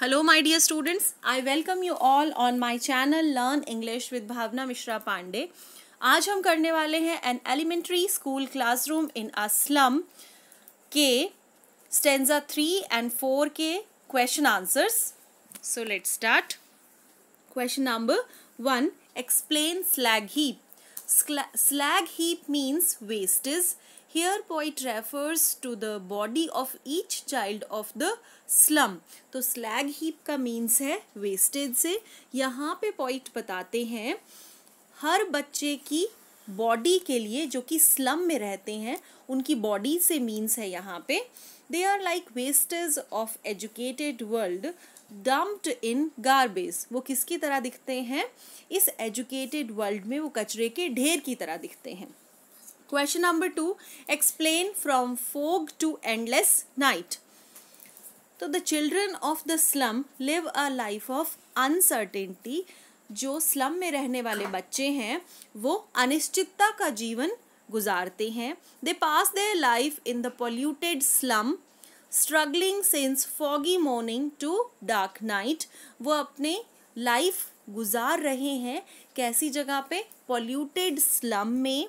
Hello my dear students I welcome you all on my channel learn English with Bhavna Mishra Pandey आज हम करने वाले हैं an elementary school classroom in a slum के stanza three and four के question answers so let start question number one explain slag heap slag heap means waste here, poet refers to the body of each child of the slum. तो slag heap का means है wastage से। यहाँ पे poet बताते हैं, हर बच्चे की बॉडी के लिए जो कि स्लम में रहते हैं, उनकी बॉडी से मीन्स है यहाँ पे। They are like wastage of educated world dumped in garbage वो किसकी तरह दिखते हैं? इस एजुकेटेड वर्ल्ड में वो कचरे के ढेर की तरह दिखते हैं। Question number two explain from fog to endless night तो the children of the slum live a life of uncertainty जो स्लम में रहने वाले बच्चे हैं, वो अनिश्चितता का जीवन गुजारते हैं. They pass their life in the polluted slum struggling since foggy morning to dark night वो अपने लाइफ गुजार रहे हैं कैसी जगह पे? पोल्यूटेड स्लम में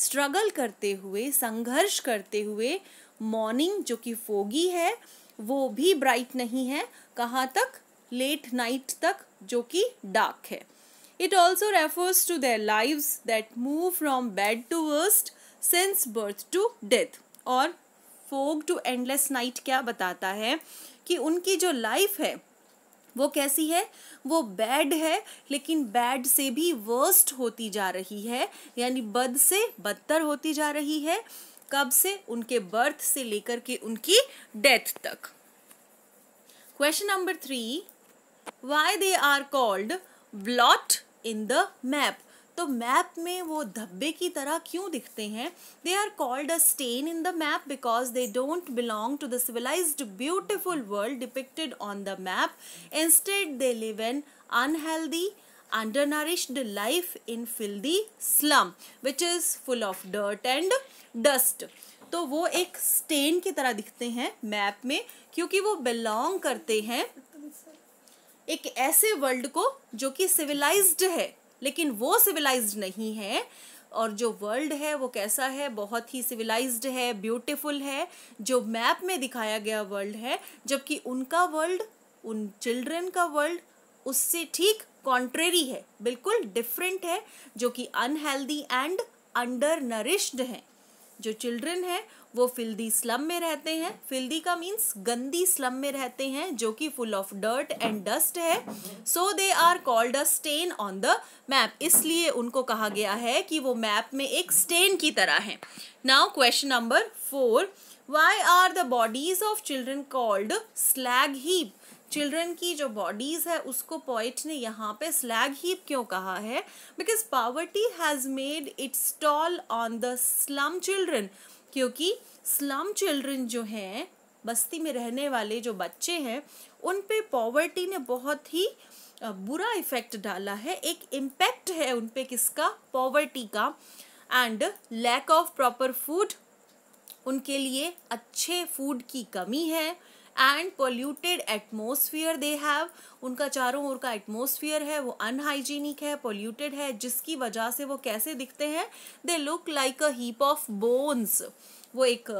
स्ट्रगल करते हुए, संघर्ष करते हुए मॉर्निंग जो कि फोगी है, वो भी ब्राइट नहीं है। कहाँ तक? लेट नाइट तक, जो कि डार्क है। It also refers to their lives that move from bad to worst since birth to death और फोग टू एंडलेस नाइट क्या बताता है? कि उनकी जो लाइफ है वो कैसी है? वो बैड है, लेकिन बैड से भी वर्स्ट होती जा रही है, यानी बद से बदतर होती जा रही है, कब से? उनके बर्थ से लेकर के उनकी डेथ तक। Question number three why they are called blot in the map तो मैप में वो धब्बे की तरह क्यों दिखते हैं? They are called a stain in the map because they don't belong to the civilised beautiful world depicted on the map instead they live an unhealthy undernourished life in filthy slum, which is full of dirt and dust. तो वो एक stain की तरह दिखते हैं map में, क्योंकि वो बिलोंग करते हैं एक ऐसे वर्ल्ड को जो कि सिविलाइज्ड है। लेकिन वो सिविलाइज्ड नहीं है। और जो वर्ल्ड है, वो कैसा है? बहुत ही सिविलाइज्ड है ब्यूटीफुल है। जो मैप में दिखाया गया वर्ल्ड है, जबकि उनका वर्ल्ड उन चिल्ड्रन का वर्ल्ड उससे ठीक कॉन्ट्रेरी है। बिल्कुल डिफरेंट है, जो कि अनहेल्दी एंड अंडर नरिश्ड है। जो चिल्ड्रन है वो फिल्दी स्लम में रहते हैं। फिल्दी का मीन्स गंदी स्लम में रहते हैं, जो कि full of dirt and dust है। So they are called a stain on the map इसलिए उनको कहा गया है कि वो मैप में एक स्टेन की तरह है। Now question number four why are the bodies of children called slag heap children की जो बॉडीज है, उसको पॉइंट ने यहाँ पे स्लैग हीप क्यों कहा है? Because poverty has made it stall on the slum children क्योंकि स्लम चिल्ड्रन जो हैं, बस्ती में रहने वाले जो बच्चे हैं, उन पे पॉवर्टी ने बहुत ही बुरा इफ़ेक्ट डाला है। एक इम्पैक्ट है उन पे किसका? पॉवर्टी का। And lack of proper food उनके लिए अच्छे फ़ूड की कमी है। And polluted atmosphere they have उनका चारों ओर का एटमोसफियर है, वो अनहाइजीनिक है पोल्यूटेड है, जिसकी वजह से वो कैसे दिखते हैं? They look like a heap of bones वो एक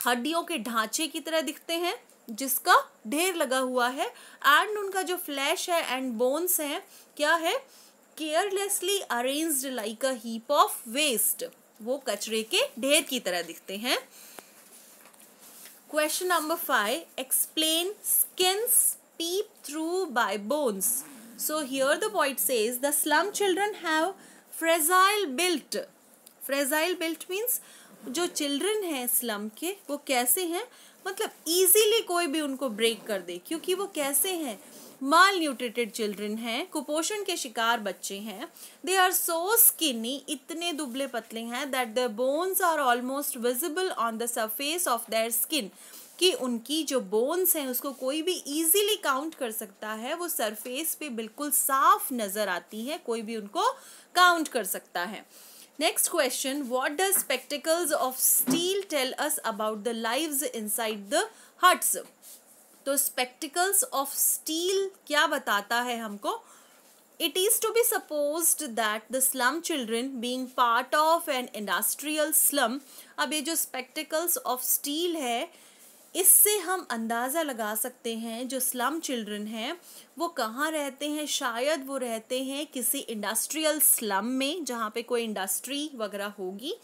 हड्डियों के ढांचे की तरह दिखते हैं, जिसका ढेर लगा हुआ है। एंड उनका जो फ्लैश है एंड बोन्स हैं, क्या है? Carelessly arranged like a heap of waste वो कचरे के ढेर की तरह दिखते हैं। Question number five explain skins peep through by bones so here the point says the slum children have fragile built fragile built means जो चिल्ड्रन हैं स्लम के, वो कैसे हैं? मतलब इजीली कोई भी उनको ब्रेक कर दे, क्योंकि वो कैसे हैं? माल न्यूट्रिटेड चिल्ड्रन हैं, कुपोषण के शिकार बच्चे हैं। दे आर सो स्किनी इतने दुबले पतले हैं that the bones are almost visible on the surface of their skin कि उनकी जो बोन्स हैं, उसको कोई भी इजीली काउंट कर सकता है, वो सरफेस पे बिल्कुल साफ़ नज़र आती है, कोई भी उनको काउंट कर सकता है। Next question what does spectacles of steel tell us about the lives inside the huts तो स्पेक्टिकल्स ऑफ़ स्टील क्या बताता है हमको? It is to be suppose that the slum children being part of an industrial slum अब ये जो spectacles of steel है, इससे हम अंदाज़ा लगा सकते हैं जो स्लम चिल्ड्रन हैं, वो कहाँ रहते हैं? शायद वो रहते हैं किसी इंडस्ट्रियल स्लम में, जहाँ पे कोई इंडस्ट्री वगैरह होगी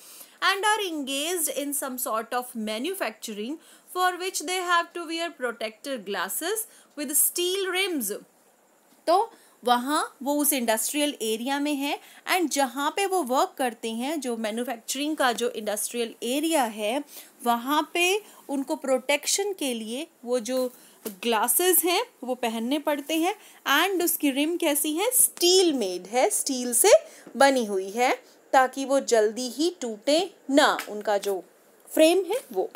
and are engage in some sort of manufacturing for which they have to wear protector glasses with steel rims तो वहाँ वो उस इंडस्ट्रियल एरिया में है एंड जहाँ पे वो वर्क करते हैं, जो मैन्युफैक्चरिंग का जो इंडस्ट्रियल एरिया है, वहाँ पे उनको प्रोटेक्शन के लिए वो जो ग्लासेस हैं, वो पहनने पड़ते हैं एंड उसकी रिम कैसी है? स्टील मेड है स्टील से बनी हुई है, ताकि वो जल्दी ही टूटे ना, उनका जो फ्रेम है वो।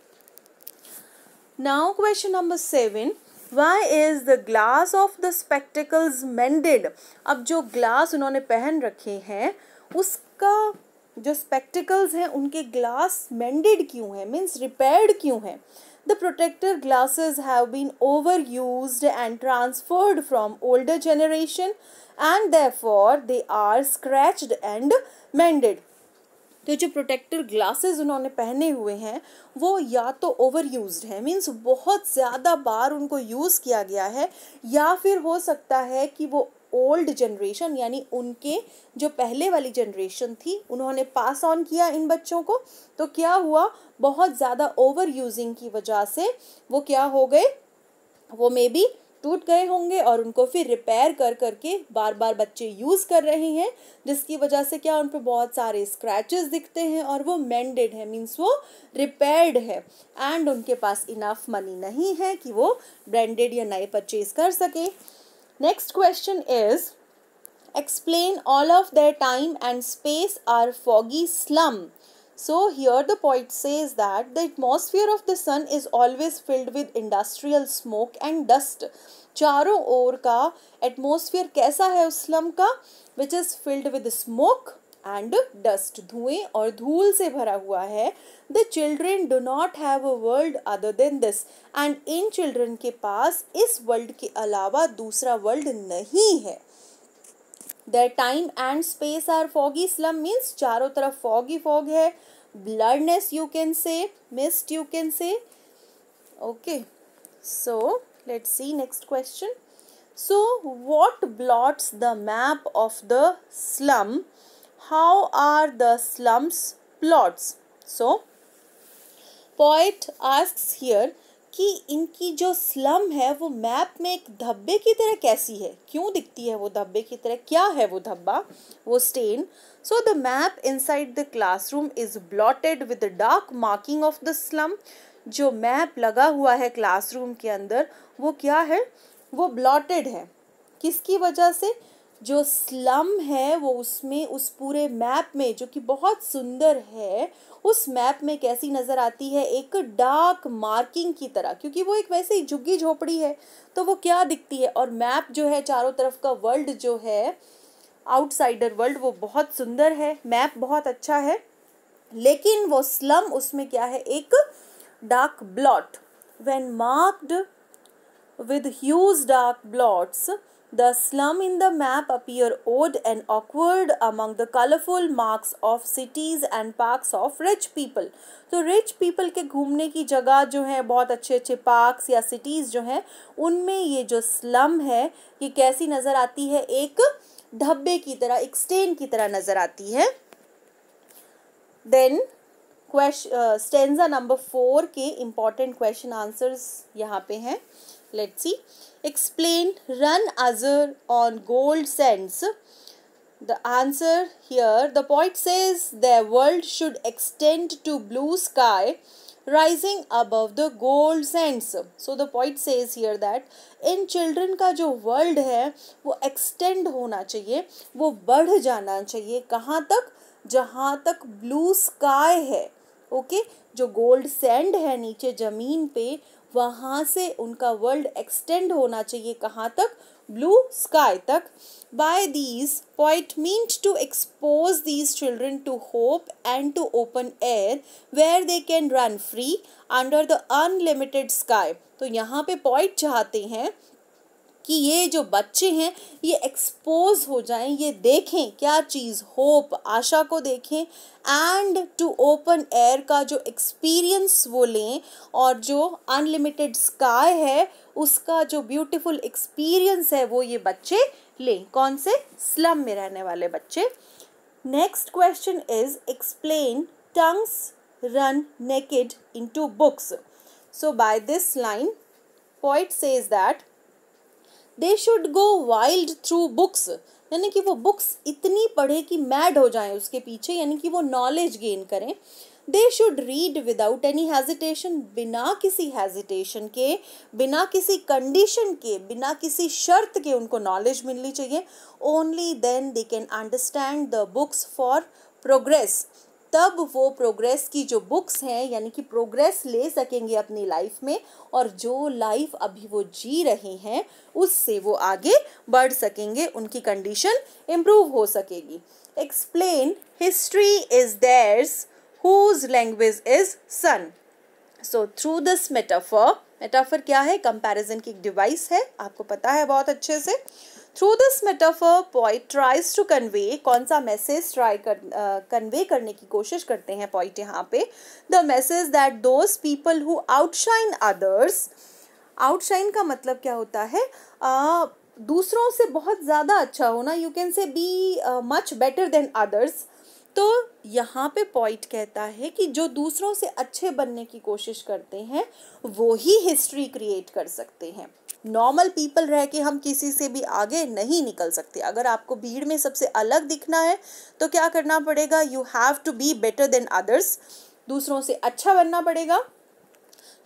Now question number seven why is the glass of the spectacles mended अब जो ग्लास उन्होंने पहन रखे हैं, उसका जो स्पेक्टिकल्स हैं, उनके ग्लास मेंडेड क्यों है? मीन्स रिपेयर्ड क्यों है? Protector glasses have been over use and transferred from older generation and therefore they are scratched and mended तो जो प्रोटेक्टर ग्लासेस उन्होंने पहने हुए हैं, वो या तो ओवर यूज़ है मीन्स बहुत ज़्यादा बार उनको यूज़ किया गया है, या फिर हो सकता है कि वो ओल्ड जनरेशन यानी उनके जो पहले वाली जनरेशन थी, उन्होंने पास ऑन किया इन बच्चों को तो क्या हुआ? बहुत ज़्यादा ओवर यूजिंग की वजह से वो क्या हो गए? वो मे बी टूट गए होंगे और उनको फिर रिपेयर कर करके बार बार बच्चे यूज़ कर रहे हैं, जिसकी वजह से क्या उन पर बहुत सारे स्क्रैचेस दिखते हैं और वो मेंडेड है मीन्स वो रिपेयर्ड है। एंड उनके पास इनफ मनी नहीं है कि वो ब्रांडेड या नए परचेज कर सके। Next question is explain all of their time and space are foggy slum so, here the poet says that the atmosphere of the sun is always filled with industrial smoke and dust. चारों ओर का atmosphere कैसा है उस slum का? Which is filled with smoke and dust धुएँ और धूल से भरा हुआ है। The children do not have a world other than this and in children के पास इस वर्ल्ड के अलावा दूसरा वर्ल्ड नहीं है। the time and space are foggy slum means चारों तरफ फॉगी फॉग है blurredness you can say mist you can say okay so let's see next question so what blots the map of the slum how are the slums plots so poet asks here कि इनकी जो slum है, वो map में एक धब्बे की तरह कैसी है? क्यों दिखती है वो धब्बे की तरह? क्या है वो धब्बा? वो stain so the map inside the classroom is blotted with dark marking of the slum जो मैप लगा हुआ है क्लासरूम के अंदर, वो क्या है? वो ब्लॉटेड है। किसकी वजह से? जो स्लम है वो उसमें उस पूरे मैप में जो कि बहुत सुंदर है उस मैप में कैसी नज़र आती है? एक डार्क मार्किंग की तरह क्योंकि वो एक वैसे ही झुग्गी झोपड़ी है तो वो क्या दिखती है? और मैप जो है चारों तरफ़ का वर्ल्ड जो है आउटसाइडर वर्ल्ड वो बहुत सुंदर है मैप बहुत अच्छा है लेकिन वो स्लम उसमें क्या है? एक dark blot When marked with huge dark blots, the slum in the map appear odd and awkward among the colorful marks of cities and parks of rich people. तो रिच पीपल के घूमने की जगह जो है, बहुत अच्छे अच्छे पार्क्स या सिटीज़ जो हैं, उनमें ये जो स्लम है, ये कैसी नज़र आती है? एक धब्बे की तरह, एक स्टेन की तरह नज़र आती है। Then question stanza number four के इंपॉर्टेंट क्वेश्चन आंसर्स यहाँ पे हैं। Let's see explain run azure on gold sands the answer here the poet says their world should extend to blue sky rising above the gold sands so the poet says here that इन children का जो world है वो extend होना चाहिए वो बढ़ जाना चाहिए कहाँ तक जहाँ तक ब्लू स्काई है ओके okay? जो गोल्ड सैंड है नीचे ज़मीन पे वहाँ से उनका वर्ल्ड एक्सटेंड होना चाहिए। कहाँ तक? ब्लू स्काई तक। By these poet meant to expose these children to hope and to open air where they can run free under the unlimited sky तो यहाँ पे पॉइंट चाहते हैं कि ये जो बच्चे हैं, ये एक्सपोज हो जाएँ, ये देखें क्या चीज़ होप आशा को देखें एंड टू ओपन एयर का जो एक्सपीरियंस वो लें और जो अनलिमिटेड स्काई है, उसका जो ब्यूटीफुल एक्सपीरियंस है, वो ये बच्चे लें। कौन से? स्लम में रहने वाले बच्चे। Next question is explain tongues run naked into books so by this line poet says that they should go wild through books यानी कि वो बुक्स इतनी पढ़े कि मैड हो जाए उसके पीछे, यानी कि वो नॉलेज गेन करें। They should read without any hesitation बिना किसी हेजिटेशन के, बिना किसी कंडीशन के, बिना किसी शर्त के उनको नॉलेज मिलनी चाहिए। Only then they can understand the books for progress तब वो प्रोग्रेस की जो बुक्स हैं, यानी कि प्रोग्रेस ले सकेंगे अपनी लाइफ में और जो लाइफ अभी वो जी रहे हैं, उससे वो आगे बढ़ सकेंगे, उनकी कंडीशन इम्प्रूव हो सकेगी। Explain history is theirs whose language is sun so through this metaphor metaphor क्या है? कंपैरिजन की एक डिवाइस है, आपको पता है बहुत अच्छे से। Through this metaphor poet tries to convey कौन सा मैसेज ट्राई कर कन्वे uh, करने की कोशिश करते हैं पॉइंट यहाँ पे। The message that those people who outshine others outshine का मतलब क्या होता है? uh, दूसरों से बहुत ज़्यादा अच्छा होना you can say be much better than others तो यहाँ पे पॉइंट कहता है कि जो दूसरों से अच्छे बनने की कोशिश करते हैं वो ही हिस्ट्री क्रिएट कर सकते हैं। नॉर्मल पीपल रह के हम किसी से भी आगे नहीं निकल सकते। अगर आपको भीड़ में सबसे अलग दिखना है तो क्या करना पड़ेगा? You have to be better than others दूसरों से अच्छा बनना पड़ेगा।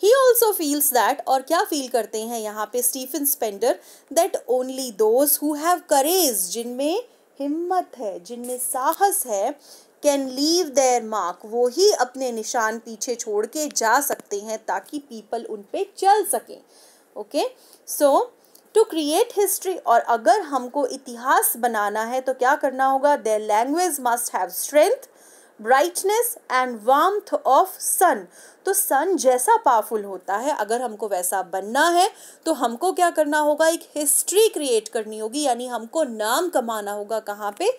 ही ऑल्सो फील्स दैट और क्या फील करते हैं यहाँ पे Stephen Spender that only those who have courage जिनमें हिम्मत है, जिनमें साहस है कैन लीव देयर मार्क वो ही अपने निशान पीछे छोड़ के जा सकते हैं ताकि पीपल उन पे चल सकें। Okay so to create history और अगर हमको इतिहास बनाना है तो क्या करना होगा? Their language must have strength brightness and warmth of sun तो सन जैसा पावरफुल होता है, अगर हमको वैसा बनना है तो हमको क्या करना होगा? एक हिस्ट्री क्रिएट करनी होगी, यानी हमको नाम कमाना होगा कहाँ पे,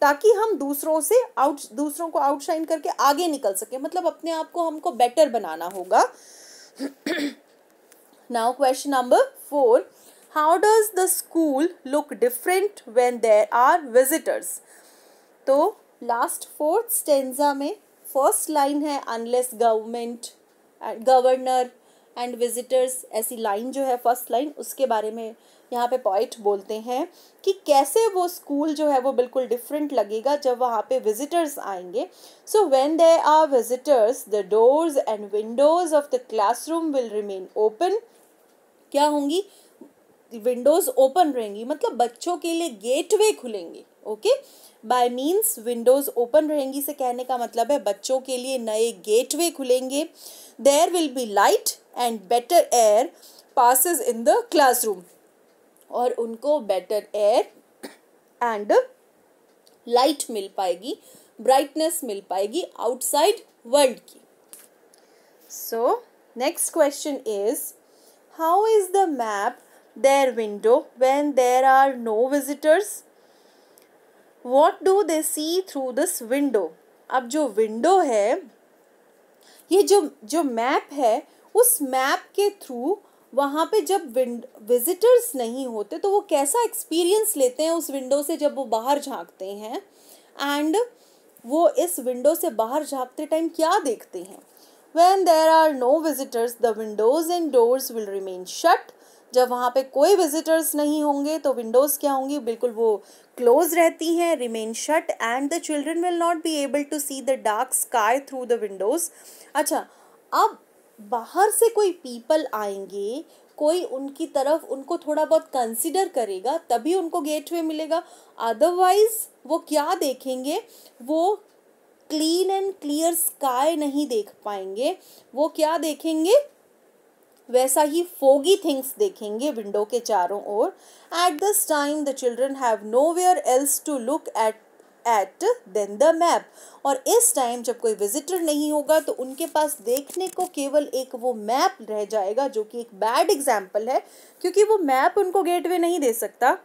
ताकि हम दूसरों से आउट दूसरों को आउटशाइन करके आगे निकल सके। मतलब अपने आप को हमको बेटर बनाना होगा। Now question number 4. How does the school look different when there are visitors? तो लास्ट फोर्थ स्टेंजा में फ़र्स्ट लाइन है unless government governor and visitors ऐसी लाइन जो है फ़र्स्ट लाइन उसके बारे में यहाँ पे पॉइंट बोलते हैं कि कैसे वो स्कूल जो है वो बिल्कुल डिफरेंट लगेगा जब वहाँ पे विजिटर्स आएँगे so when there are visitors the doors and windows of the classroom will remain open क्या होंगी? विंडोज़ ओपन रहेंगी। मतलब बच्चों के लिए गेटवे खुलेंगे okay by means windows open रहेंगी से कहने का मतलब है बच्चों के लिए नए गेटवे खुलेंगे। There will be light and better air passes in the classroom और उनको बेटर एयर एंड लाइट मिल पाएगी ब्राइटनेस मिल पाएगी आउटसाइड वर्ल्ड की। So next question is How is the map their window when there are no visitors? What do they see through this window? अब जो window है, ये जो जो मैप है, उस मैप के थ्रू वहाँ पे जब विजिटर्स नहीं होते तो वो कैसा एक्सपीरियंस लेते हैं उस विंडो से जब वो बाहर झांकते हैं एंड वो इस विंडो से बाहर झांकते टाइम क्या देखते हैं When there are no visitors, the windows and doors will remain shut. जब वहाँ पे कोई विजिटर्स नहीं होंगे तो विंडोज़ क्या होंगी? बिल्कुल वो क्लोज रहती हैं remain shut and the children will not be able to see the dark sky through the windows अच्छा अब बाहर से कोई पीपल आएँगे कोई उनकी तरफ़ उनको थोड़ा बहुत कंसिडर करेगा तभी उनको गेटवे मिलेगा। अदरवाइज़ वो क्या देखेंगे? वो क्लीन एंड क्लियर स्काई नहीं देख पाएँगे। वो क्या देखेंगे? वैसा ही फोगी थिंग्स देखेंगे विंडो के चारों ओर। At this time the children have nowhere else to look at at than the map और इस टाइम जब कोई विजिटर नहीं होगा तो उनके पास देखने को केवल एक वो मैप रह जाएगा, जो कि एक बैड एग्ज़ाम्पल है, क्योंकि वो मैप उनको गेटवे नहीं दे सकता।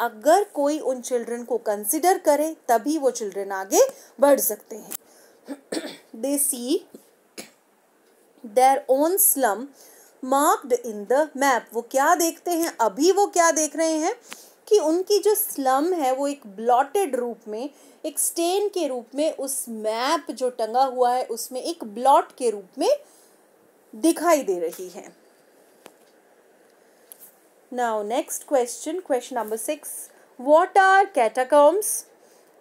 अगर कोई उन चिल्ड्रन को कंसिडर करे, तभी वो चिल्ड्रन आगे बढ़ सकते हैं। They see their own slum marked in the map वो क्या देखते हैं? अभी वो क्या देख रहे हैं? कि उनकी जो स्लम है, वो एक ब्लॉटेड रूप में, एक स्टेन के रूप में, उस मैप जो टंगा हुआ है, उसमें एक ब्लॉट के रूप में दिखाई दे रही है। Now next question question number six what are catacombs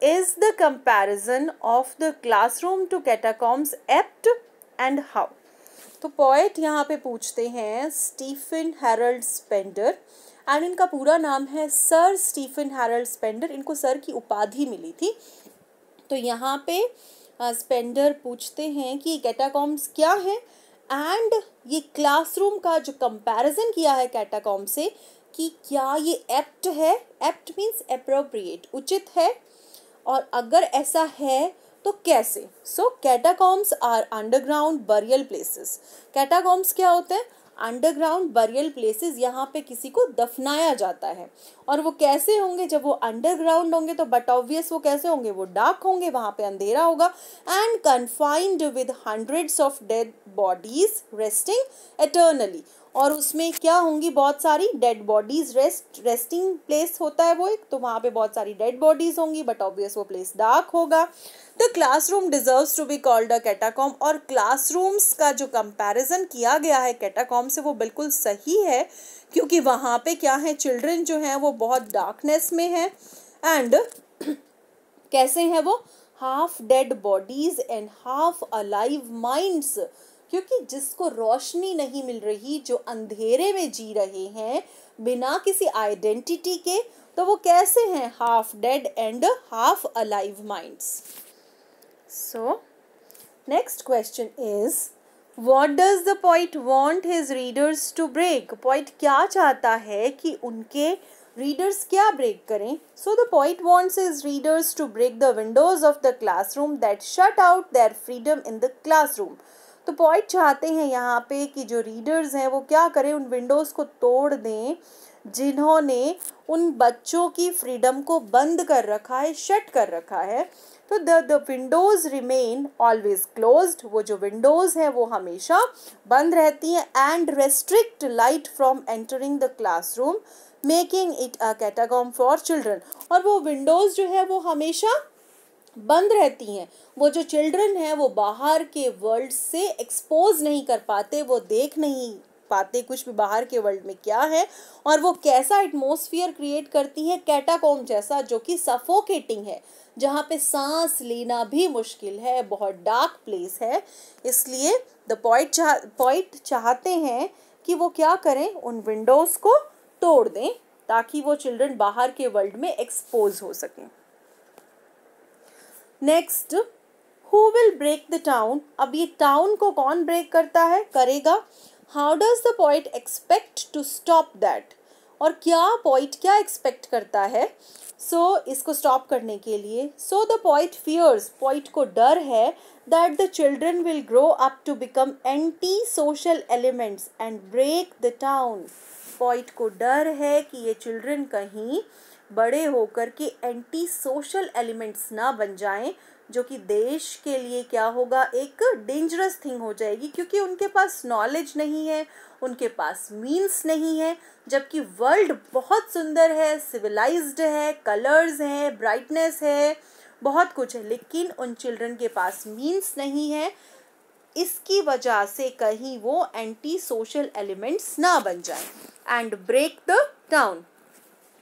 is the comparison of the classroom to catacombs apt and how तो पॉइट यहाँ पे पूछते हैं स्टीफन हेरल्ड स्पेंडर एंड इनका पूरा नाम है सर स्टीफन हैरल्ड स्पेंडर इनको सर की उपाधि मिली थी। तो यहाँ पे स्पेंडर पूछते हैं कि कैटाकॉम्स क्या है? एंड ये क्लासरूम का जो कंपैरिजन किया है कैटाकॉम से कि क्या ये एप्ट है? एप्ट मीन्स अप्रोप्रिएट उचित है। और अगर ऐसा है तो कैसे? So catacombs are underground burial places catacombs क्या होते हैं? अंडरग्राउंड बरियल प्लेसेस यहाँ पे किसी को दफनाया जाता है। और वो कैसे होंगे? जब वो अंडरग्राउंड होंगे तो बट ऑब्वियस वो कैसे होंगे? वो डार्क होंगे, वहाँ पे अंधेरा होगा। And confined with hundreds of dead bodies resting eternally और उसमें क्या होंगी? बहुत सारी dead bodies rest resting place होता है वो एक तो वहाँ पे बहुत सारी डेड बॉडीज होंगी बट ऑब्वियस वो प्लेस डार्क होगा। The classroom deserves to be called a catacomb और क्लासरूम्स का जो कंपैरिजन किया गया है कैटाकॉम से वो बिल्कुल सही है, क्योंकि वहाँ पे क्या है चिल्ड्रन जो हैं वो बहुत डार्कनेस में है एंड कैसे हैं वो? Half dead bodies and half alive minds क्योंकि जिसको रोशनी नहीं मिल रही, जो अंधेरे में जी रहे हैं, बिना किसी आइडेंटिटी के तो वो कैसे हैं? Half dead and half alive minds so next question is what does the poet want his readers to break poet क्या चाहता है कि उनके रीडर्स क्या ब्रेक करें? So the poet wants his readers to break the windows of the classroom that shut out their freedom in the classroom तो point चाहते हैं यहाँ पे कि जो रीडर्स हैं वो क्या करें, उन विंडोज़ को तोड़ दें, जिन्होंने उन बच्चों की फ्रीडम को बंद कर रखा है शट कर रखा है तो the the windows remain always closed वो जो विंडोज़ हैं वो हमेशा बंद रहती हैं and restrict light from entering the classroom making it a catacomb for children और वो विंडोज़ जो है वो हमेशा बंद रहती हैं। वो जो चिल्ड्रन हैं, वो बाहर के वर्ल्ड से एक्सपोज नहीं कर पाते, वो देख नहीं पाते कुछ भी बाहर के वर्ल्ड में क्या है और वो कैसा एटमोसफियर क्रिएट करती हैं कैटाकॉम जैसा जो कि सफोकेटिंग है, जहाँ पे सांस लेना भी मुश्किल है, बहुत डार्क प्लेस है। इसलिए द पॉइंट चाह पॉइंट चाहते हैं कि वो क्या करें, उन विंडोज़ को तोड़ दें, ताकि वो चिल्ड्रन बाहर के वर्ल्ड में एक्सपोज हो सकें। Next who will break the town अब ये टाउन को कौन ब्रेक करता है? करेगा। How does the poet expect to stop that और क्या पॉइंट क्या एक्सपेक्ट करता है? सो so, इसको स्टॉप करने के लिए। So the poet fears poet को डर है that the children will grow up to become anti social elements and break the town poet को डर है कि ये चिल्ड्रन कहीं बड़े होकर के एंटी सोशल एलिमेंट्स ना बन जाएँ, जो कि देश के लिए क्या होगा, एक डेंजरस थिंग हो जाएगी, क्योंकि उनके पास नॉलेज नहीं है, उनके पास मीन्स नहीं है, जबकि वर्ल्ड बहुत सुंदर है सिविलाइज्ड है कलर्स हैं ब्राइटनेस है, बहुत कुछ है, लेकिन उन चिल्ड्रन के पास मीन्स नहीं है, इसकी वजह से कहीं वो एंटी सोशल एलिमेंट्स ना बन जाए एंड ब्रेक द टाउन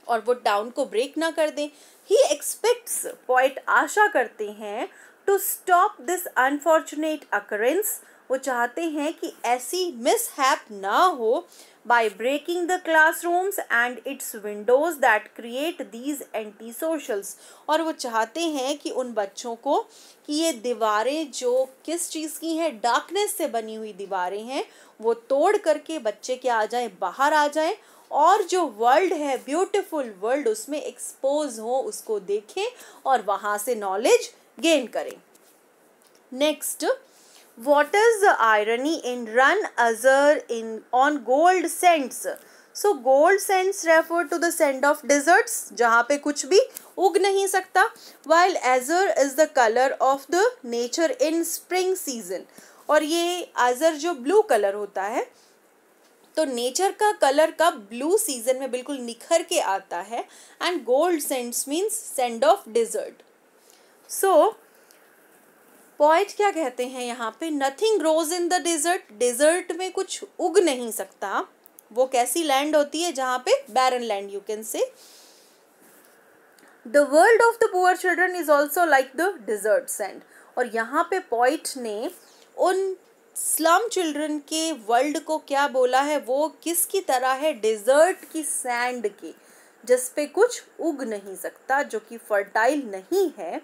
और वो डाउन को ब्रेक ना कर दें। ही एक्सपेक्ट्स पॉइंट आशा करते हैं to stop this unfortunate occurrence वो चाहते हैं कि ऐसी मिस हैप ना हो by breaking the classrooms and its windows that create these antisocials और वो चाहते हैं कि उन बच्चों को, कि ये दीवारें जो किस चीज़ की हैं डार्कनेस से बनी हुई दीवारें हैं, वो तोड़ करके बच्चे क्या आ जाएँ, बाहर आ जाएँ। और जो वर्ल्ड है ब्यूटीफुल वर्ल्ड उसमें एक्सपोज हो, उसको देखें और वहाँ से नॉलेज गेन करें। Next what is irony in run azure in on gold sands so gold sands refer to the sand of deserts जहाँ पे कुछ भी उग नहीं सकता while azure is the colour of the nature in spring season और ये अजर जो ब्लू कलर होता है तो नेचर का कलर का ब्लू सीज़न में बिल्कुल निखर के आता है and gold sands means sand of desert so poet क्या कहते हैं यहाँ पे? Nothing grows in the desert desert में कुछ उग नहीं सकता। वो कैसी लैंड होती है? जहाँ पे barren land you can say the world of the poor children is also like the desert sand और यहाँ पे पॉइंट ने उन स्लम चिल्ड्रन के वर्ल्ड को क्या बोला है? वो किसकी तरह है? डिजर्ट की सैंड की, जिस पे कुछ उग नहीं सकता, जो कि फर्टाइल नहीं है।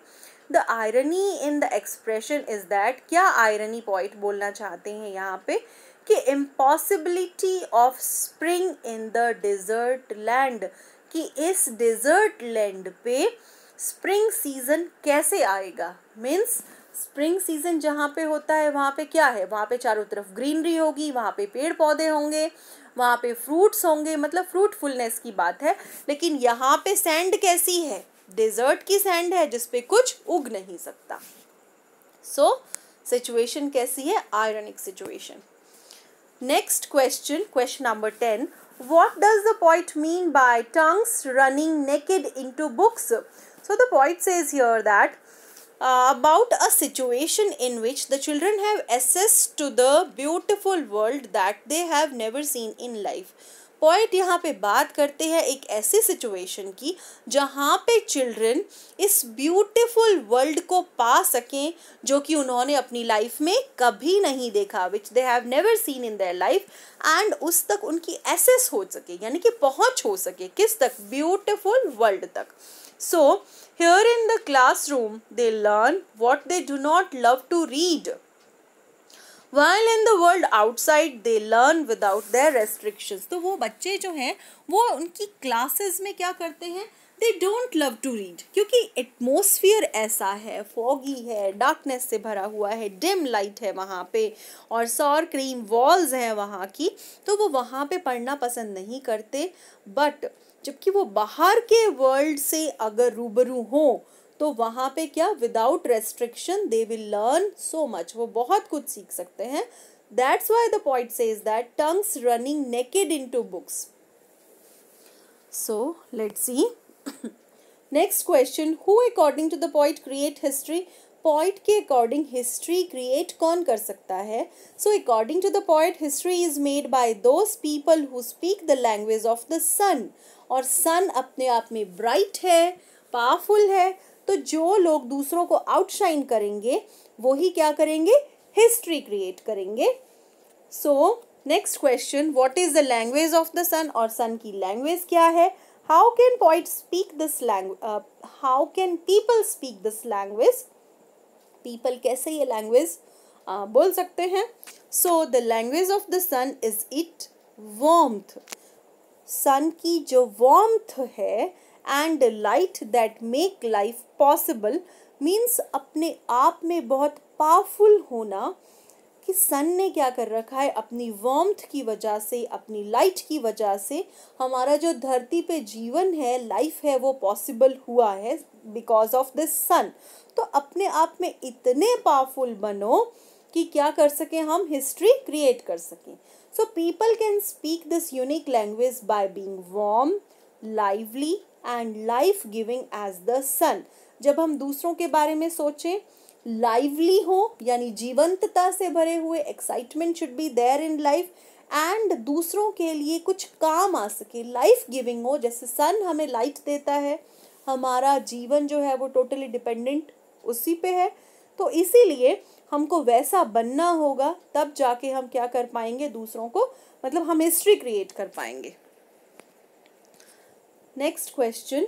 The irony in the expression is that, क्या आयरनी पॉइंट बोलना चाहते हैं यहाँ पे? कि impossibility of spring in the desert land कि इस डिजर्ट लैंड पे स्प्रिंग सीज़न कैसे आएगा? मीन्स स्प्रिंग सीज़न जहाँ पे होता है वहाँ पे क्या है? वहाँ पे चारों तरफ़ ग्रीनरी होगी वहाँ पे पेड़ पौधे होंगे वहाँ पे फ्रूट्स होंगे मतलब फ्रूटफुलनेस की बात है। लेकिन यहाँ पे सैंड कैसी है? डेजर्ट की सैंड है जिसपे कुछ उग नहीं सकता। सो so, सिचुएशन कैसी है? Ironic situation next question question number ten what does the poet mean by tongues running naked into books? So the poet says here that uh, about a situation in which the children have access to the beautiful world that they have never seen in life. Poet यहाँ पे बात करते हैं एक ऐसी situation की जहाँ पे चिल्ड्रन इस ब्यूटिफुल वर्ल्ड को पा सकें जो कि उन्होंने अपनी लाइफ में कभी नहीं देखा which they have never seen in their life and उस तक उनकी एसेस हो सके यानी कि पहुँच हो सके किस तक? ब्यूटिफुल वर्ल्ड तक. So here in the classroom they learn what they do not love to read while in the world outside they learn without their restrictions तो वो बच्चे जो हैं, वो उनकी क्लासेस में क्या करते हैं? They don't love to read क्योंकि एटमोसफियर ऐसा है फॉगी है डार्कनेस से भरा हुआ है डिम लाइट है वहाँ पे, और सौर क्रीम वॉल्स हैं वहाँ की तो वो वहाँ पे पढ़ना पसंद नहीं करते बट जबकि वो बाहर के वर्ल्ड से अगर रूबरू हों तो वहाँ पे क्या? Without restriction they will learn so much वो बहुत कुछ सीख सकते हैं। That's why the poet says that tongues running naked into books so let see next question who according to the poet create history poet के according history create कौन कर सकता है? So according to the poet history is made by those people who speak the language of the sun और सन अपने आप में bright है पावरफुल है तो जो लोग दूसरों को आउटशाइन करेंगे वो ही क्या करेंगे? हिस्ट्री क्रिएट करेंगे। So next question what is the language of the sun और सन की लैंग्वेज क्या है? How can poet speak this language how can people speak this language people कैसे ये लैंग्वेज uh, बोल सकते हैं? So the language of the sun is it warmth sun की जो वॉम्थ है and light that make life possible means अपने आप में बहुत पावरफुल होना कि सन ने क्या कर रखा है? अपनी वॉम्थ की वजह से, अपनी लाइट की वजह से हमारा जो धरती पे जीवन है लाइफ है, वो पॉसिबल हुआ है बिकॉज़ ऑफ़ दिस सन तो अपने आप में इतने पावरफुल बनो कि क्या कर सकें, हम हिस्ट्री क्रिएट कर सकें। So people can speak this unique language by being warm lively and life giving as the sun जब हम दूसरों के बारे में सोचें लाइवली हो, यानी जीवंतता से भरे हुए excitement should be there in life and दूसरों के लिए कुछ काम आ सके लाइफ गिविंग हो, जैसे सन हमें लाइट देता है, हमारा जीवन जो है वो टोटली डिपेंडेंट उसी पे है। तो इसीलिए हमको वैसा बनना होगा, तब जाके हम क्या कर पाएँगे दूसरों को? मतलब हम हिस्ट्री क्रिएट कर पाएँगे। Next question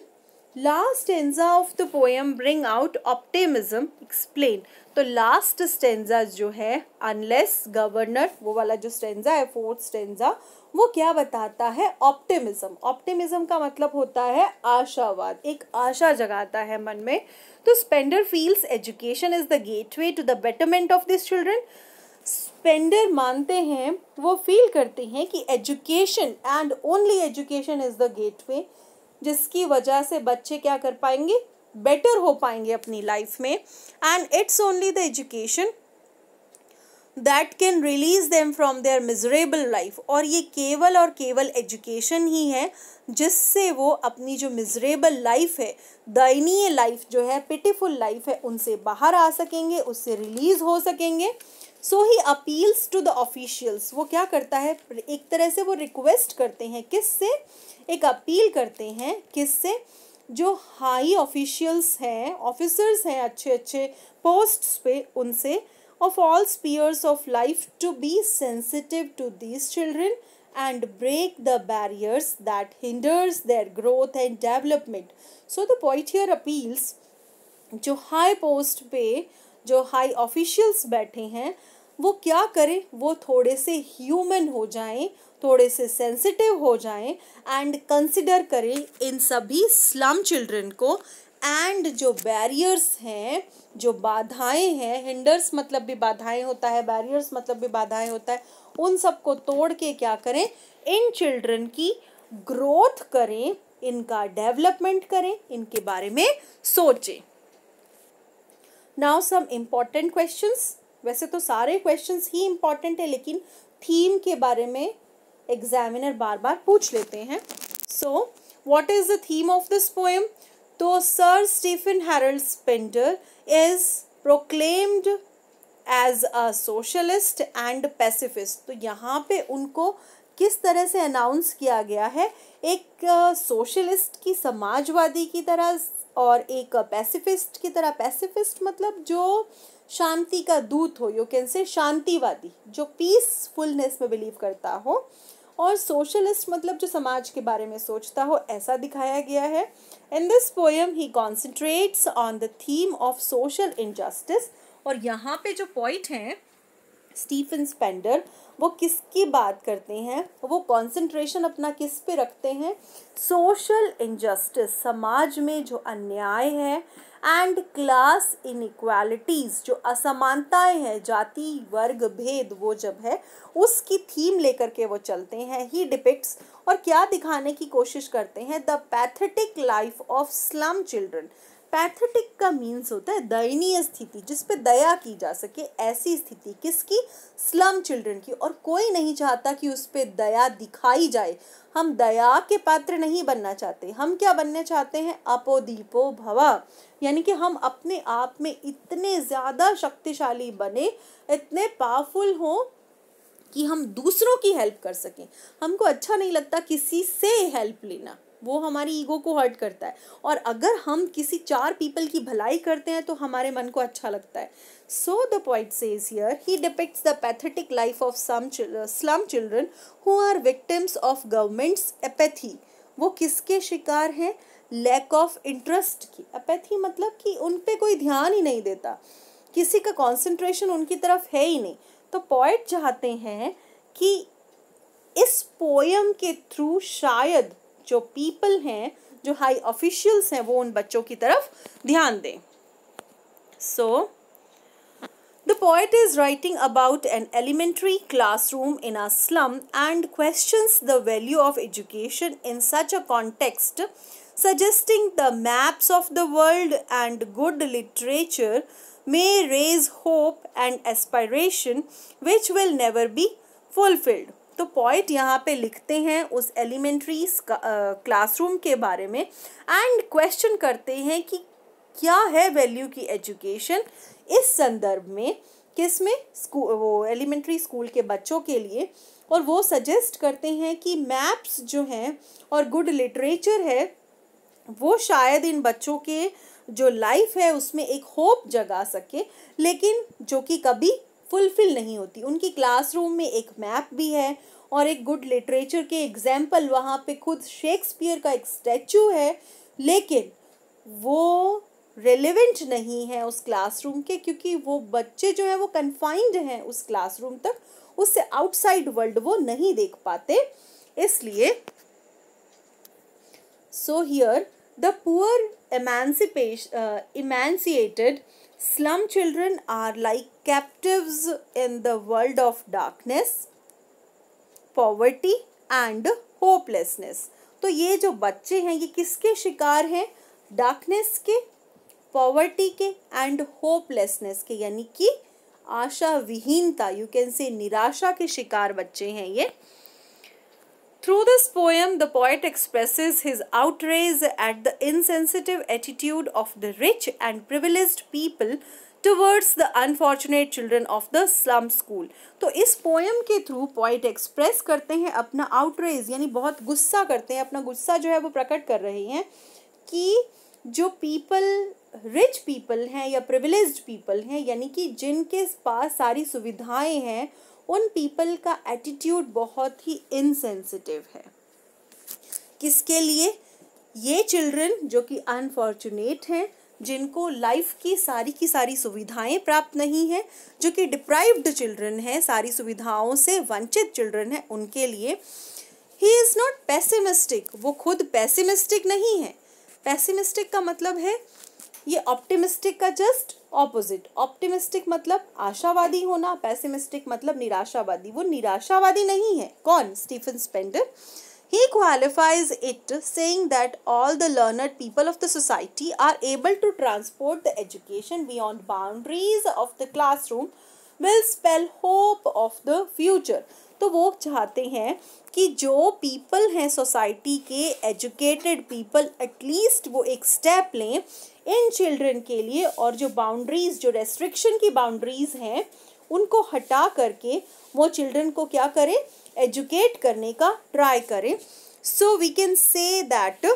last stanza of the poem bring out optimism explain तो लास्ट स्टेंजा जो है अनलेस गवर्नर वो वाला जो स्टेंजा है फोर्थ स्टेंजा वो क्या बताता है? ऑप्टिमिज्म ऑप्टिमिज्म का मतलब होता है आशावाद। एक आशा जगाता है मन में। तो Spender feels education is the gateway to the betterment of this children Spender मानते हैं, वो फील करते हैं कि education and only education is the gateway जिसकी वजह से बच्चे क्या कर पाएँगे? बेटर हो पाएँगे अपनी लाइफ में। And it's only the education that can release them from their miserable life और ये केवल और केवल एजुकेशन ही है, जिससे वो अपनी जो मिजरेबल लाइफ है, दयनीय लाइफ जो है पिटिफुल लाइफ है, उनसे बाहर आ सकेंगे, उससे रिलीज़ हो सकेंगे। So he appeals to the officials वो क्या करता है? एक तरह से वो रिक्वेस्ट करते हैं। किस से एक अपील करते हैं। किस से जो हाई ऑफिशियल्स हैं ऑफिसर्स हैं अच्छे अच्छे पोस्ट्स पे उनसे of all spheres of life to be sensitive to these children and break the barriers that hinders their growth and development so the point here appeals जो हाई पोस्ट पे जो high officials बैठे हैं, वो क्या करें? वो थोड़े से ह्यूमन हो जाएँ, थोड़े से सेंसिटिव हो जाएँ एंड कंसिडर करें इन सभी स्लम चिल्ड्रन को एंड जो बैरियर्स हैं, जो बाधाएँ हैं हिंडर्स मतलब भी बाधाएँ होता है बैरियर्स मतलब भी बाधाएँ होता है, उन सबको तोड़ के क्या करें? इन चिल्ड्रन की ग्रोथ करें, इनका डेवलपमेंट करें, इनके बारे में सोचें। नाउ सम इंपॉर्टेंट क्वेश्चंस वैसे तो सारे क्वेश्चंस ही इंपॉर्टेंट है, लेकिन थीम के बारे में एग्जामिनर बार बार पूछ लेते हैं। So what is the theme of this poem तो Sir Stephen Harold Spender is proclaimed as a socialist and pacifist तो यहाँ पे उनको किस तरह से अनाउंस किया गया है? एक सोशलिस्ट की समाजवादी की तरह और एक पैसिफिस्ट की तरह। पैसिफिस्ट मतलब जो शांति का दूत हो यू कैन से शांतिवादी, जो पीसफुलनेस में बिलीव करता हो। और सोशलिस्ट मतलब जो समाज के बारे में सोचता हो, ऐसा दिखाया गया है। In this poem he concentrates on the theme of social injustice और यहाँ पे जो पॉइंट हैं स्टीफन स्पेंडर, वो किसकी बात करते हैं? वो कंसंट्रेशन अपना किस पे रखते हैं? सोशल इनजस्टिस समाज में जो अन्याय है एंड क्लास इनक्वालिटीज़ जो असमानताएँ हैं, जाति, वर्ग, भेद, वो जब है, उसकी थीम लेकर के वो चलते हैं। ही डिपिक्ट्स और क्या दिखाने की कोशिश करते हैं? The pathetic life of slum children pathetic का मीन्स होता है दयनीय स्थिति, जिस पे दया की जा सके, ऐसी स्थिति किसकी? स्लम चिल्ड्रन की। और कोई नहीं चाहता कि उस पर दया दिखाई जाए। हम दया के पात्र नहीं बनना चाहते। हम क्या बनना चाहते हैं? अपो दीपो भवा। यानी कि हम अपने आप में इतने ज़्यादा शक्तिशाली बने, इतने पावरफुल हों कि हम दूसरों की हेल्प कर सकें। हमको अच्छा नहीं लगता किसी से हेल्प लेना। वो हमारी ईगो को हर्ट करता है। और अगर हम किसी चार पीपल की भलाई करते हैं तो हमारे मन को अच्छा लगता है। So the point says here he depicts the pathetic life of some slum children who are victims of government's apathy वो किसके शिकार हैं? लैक ऑफ़ इंटरेस्ट की। अपैथी मतलब कि उन पर कोई ध्यान ही नहीं देता। किसी का कंसंट्रेशन उनकी तरफ़ है ही नहीं। तो पॉइंट चाहते हैं कि इस पोयम के थ्रू शायद जो पीपल हैं जो हाई ऑफिशियल्स हैं वो उन बच्चों की तरफ़ ध्यान दें so The poet is writing about an elementary classroom in a slum and questions the value of education in such a context, suggesting the maps of the world and good literature may raise hope and aspiration which will never be fulfilled. तो point यहाँ पे लिखते हैं उस elementary classroom के बारे में and question करते हैं कि क्या है वैल्यू की एजुकेशन इस संदर्भ में किसमें स्कूल वो एलिमेंट्री स्कूल के बच्चों के लिए और वो सजेस्ट करते हैं कि मैप्स जो हैं और गुड लिटरेचर है, वो शायद इन बच्चों के जो लाइफ है उसमें एक होप जगा सके, लेकिन जो कि कभी फुलफिल नहीं होती। उनकी क्लासरूम में एक मैप भी है और एक गुड लिटरेचर के एग्ज़ाम्पल वहाँ पे खुद शेक्सपियर का एक स्टैचू है, लेकिन वो रेलिवेंट नहीं है उस क्लासरूम के क्योंकि वो बच्चे जो है वो कन्फाइंड हैं उस क्लासरूम तक, उससे आउटसाइड वर्ल्ड वो नहीं देख पाते। इसलिए so here the poor emancipation emancipated slum children are like captives in the world of darkness poverty and hopelessness तो ये जो बच्चे हैं ये किसके शिकार हैं डार्कनेस के पॉवर्टी के एंड होपलेसनेस के यानी कि आशा विहीनता यू कैन से निराशा के शिकार बच्चे हैं ये through this poem the poet expresses his outrage at the insensitive attitude of the rich and privileged people towards the unfortunate children of the slum school तो इस पोएम के थ्रू पोइट एक्सप्रेस करते हैं अपना आउटरेज यानी बहुत गुस्सा करते हैं, अपना गुस्सा जो है वो प्रकट कर रहे हैं कि जो पीपल रिच पीपल हैं या प्रिविलेज्ड पीपल हैं, यानी कि जिनके पास सारी सुविधाएँ हैं उन पीपल का एटीट्यूड बहुत ही इनसेंसिटिव है। किसके लिए? ये चिल्ड्रन जो कि अनफॉर्चुनेट हैं, जिनको लाइफ की सारी की सारी सुविधाएँ प्राप्त नहीं है, जो कि डिप्राइव्ड चिल्ड्रन है, सारी सुविधाओं से वंचित चिल्ड्रन है, उनके लिए ही इज़ नॉट पैसिमिस्टिक वो खुद पैसिमिस्टिक नहीं है। पैसिमिस्टिक का मतलब है ये ऑप्टिमिस्टिक का जस्ट ऑपोजिट ऑप्टिमिस्टिक मतलब आशावादी होना पैसिमिस्टिक मतलब निराशावादी वो निराशावादी नहीं है कौन Stephen Spender He qualifies it saying that all the learned people of the society are able to transport the education beyond boundaries of the classroom will spell hope of the future. तो वो चाहते हैं कि जो people हैं society के educated people at least वो एक स्टेप लें इन चिल्ड्रन के लिए और जो बाउंड्रीज जो रेस्ट्रिक्शन की बाउंड्रीज हैं, उनको हटा करके वो चिल्ड्रन को क्या करें एजुकेट करने का ट्राई करें so we can say that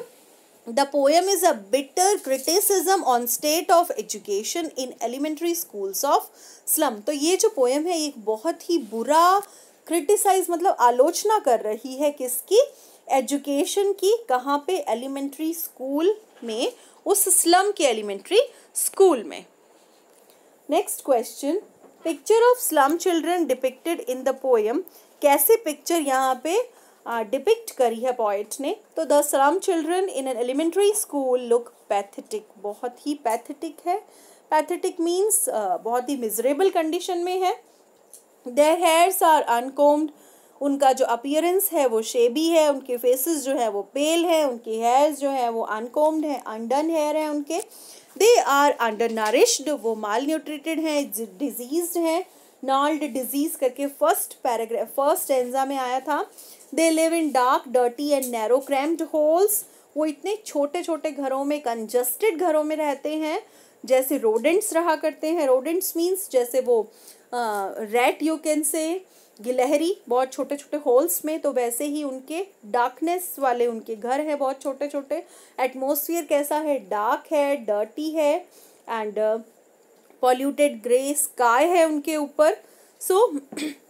the poem is a bitter criticism on state of education in elementary schools of slum तो ये जो पोएम है एक बहुत ही बुरा क्रिटिसाइज मतलब आलोचना कर रही है किसकी? एजुकेशन की, कहाँ पे? एलिमेंट्री स्कूल में, उस स्लम के एलिमेंट्री स्कूल में। Next question picture of slum children depicted in the poem कैसे पिक्चर यहाँ पे डिपिक्ट करी है पॉइंट ने तो the slum children in an elementary school look pathetic बहुत ही पैथेटिक है। पैथेटिक मीन्स बहुत ही मिजरेबल कंडीशन में है। देयर हेयर्स आर अनकोम्ड उनका जो अपियरेंस है वो शेबी है, उनके फेसेस जो है वो पेल है, उनके हेयर्स जो है वो अनकोम्ड है अनडन हेयर है उनके। दे आर अंडर नरिश्ड वो माल न्यूट्रिटेड हैं डिज़ीज़ हैं। नॉल्ड डिज़ीज़ करके फ़र्स्ट पैराग्राफ फ़र्स्ट एंजा में आया था। They live in dark dirty and narrow cramped holes वो इतने छोटे छोटे घरों में कंजस्टेड घरों में रहते हैं, जैसे रोडेंट्स रहा करते हैं। रोडेंट्स मीन्स जैसे वो रेट यू कैन से गिलहरी बहुत छोटे छोटे होल्स में तो वैसे ही उनके डार्कनेस वाले उनके घर है बहुत छोटे छोटे एटमोसफियर कैसा है? डार्क है डर्टी है एंड पॉल्यूटेड ग्रे स्काई है उनके ऊपर। So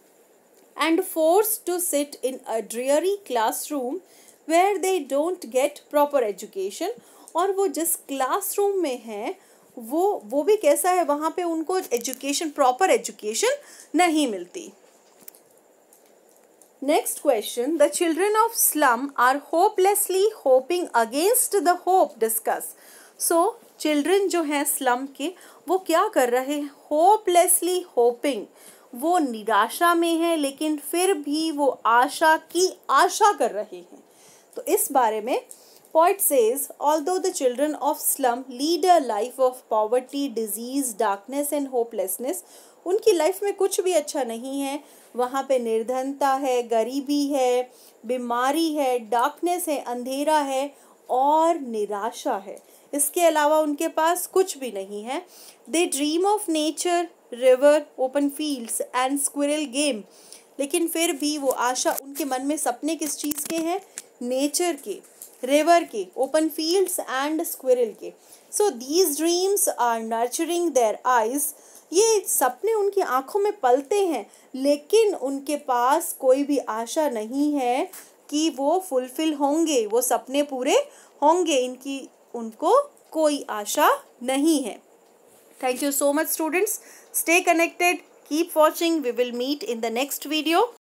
and forced to sit in a dreary classroom where they don't get proper education और वो जिस क्लासरूम में है, वो वो भी कैसा है, वहाँ पे उनको एजुकेशन प्रॉपर एजुकेशन नहीं मिलती। Next question the children of slum are hopelessly hoping against the hope discuss so children जो हैं स्लम के, वो क्या कर रहे हैं? होपलेसली होपिंग वो निराशा में है लेकिन फिर भी वो आशा की आशा कर रहे हैं। तो इस बारे में Poet says, although the children of slum lead a life of poverty, disease, darkness and hopelessness, उनकी लाइफ में कुछ भी अच्छा नहीं है वहाँ पे निर्धनता है गरीबी है बीमारी है डार्कनेस है अंधेरा है और निराशा है। इसके अलावा उनके पास कुछ भी नहीं है। They dream of nature river open fields and squirrel game लेकिन फिर भी वो आशा उनके मन में सपने किस चीज़ के हैं? नेचर के रिवर के ओपन फील्ड्स एंड स्क्विरल के. So these dreams are nurturing their eyes ये सपने उनकी आँखों में पलते हैं, लेकिन उनके पास कोई भी आशा नहीं है कि वो फुलफिल होंगे, वो सपने पूरे होंगे, इनकी, उनको कोई आशा नहीं है. Thank you so much students Stay connected. Keep watching. We will meet in the next video.